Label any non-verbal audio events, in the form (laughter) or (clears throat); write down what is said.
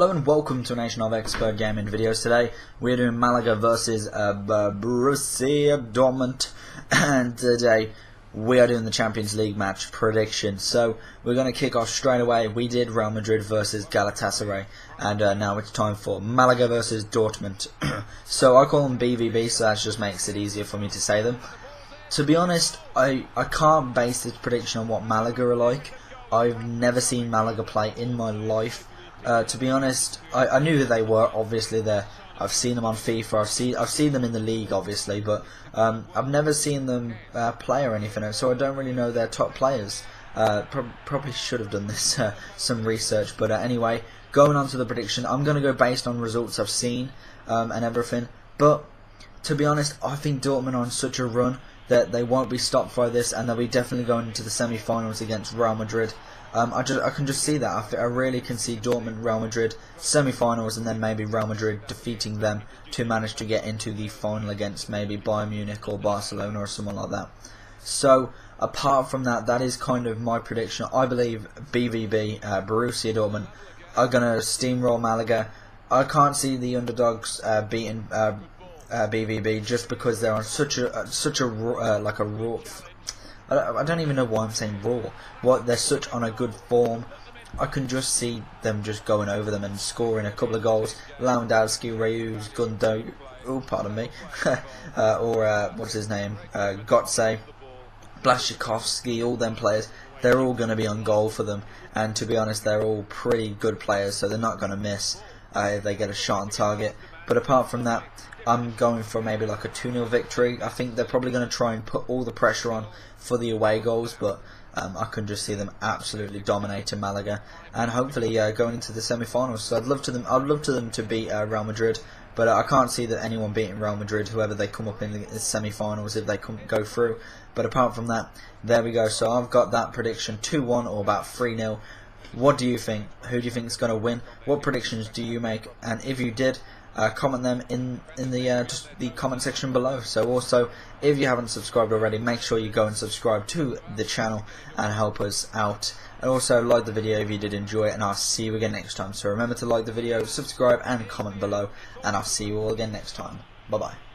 Hello and welcome to a Nation of Expert Gaming videos. Today we're doing Malaga versus uh, Borussia Dortmund (laughs) and today we are doing the Champions League match prediction. So we're going to kick off straight away. We did Real Madrid versus Galatasaray and uh, now it's time for Malaga versus Dortmund. (clears throat) so I call them BVB so that just makes it easier for me to say them. To be honest, I, I can't base this prediction on what Malaga are like. I've never seen Malaga play in my life. Uh, to be honest, I, I, knew who they were. Obviously, they I've seen them on FIFA. I've seen I've seen them in the league, obviously, but um, I've never seen them uh, play or anything. So I don't really know their top players. Uh, pro probably should have done this uh, some research, but uh, anyway, going on to the prediction, I'm going to go based on results I've seen um, and everything. But to be honest, I think Dortmund are on such a run that they won't be stopped by this, and they'll be definitely going into the semi-finals against Real Madrid. Um, I just I can just see that. I, I really can see Dortmund, Real Madrid semi-finals, and then maybe Real Madrid defeating them to manage to get into the final against maybe Bayern Munich or Barcelona or someone like that. So apart from that, that is kind of my prediction. I believe BVB, uh, Borussia Dortmund, are gonna steamroll Malaga. I can't see the underdogs uh, beating uh, BVB uh, just because they're on such a uh, such a uh, like a raw I don't even know why I'm saying Raw. What they're such on a good form. I can just see them just going over them and scoring a couple of goals. Lewandowski, Reus, Gundo, oh pardon me, (laughs) uh, or uh, what's his name, uh, Gotze, Blaszczykowski, all them players. They're all going to be on goal for them, and to be honest, they're all pretty good players, so they're not going to miss uh, if they get a shot on target. But apart from that, I'm going for maybe like a 2 0 victory. I think they're probably going to try and put all the pressure on for the away goals, but um, I can just see them absolutely dominating Malaga and hopefully uh, going into the semi-finals. So I'd love to them. I'd love to them to beat uh, Real Madrid, but uh, I can't see that anyone beating Real Madrid, whoever they come up in the semi-finals, if they come go through. But apart from that, there we go. So I've got that prediction: two-one or about three-nil. What do you think? Who do you think is going to win? What predictions do you make? And if you did, uh, comment them in in the uh, just the comment section below. So also, if you haven't subscribed already, make sure you go and subscribe to the channel and help us out. And also like the video if you did enjoy it, and I'll see you again next time. So remember to like the video, subscribe, and comment below, and I'll see you all again next time. Bye bye.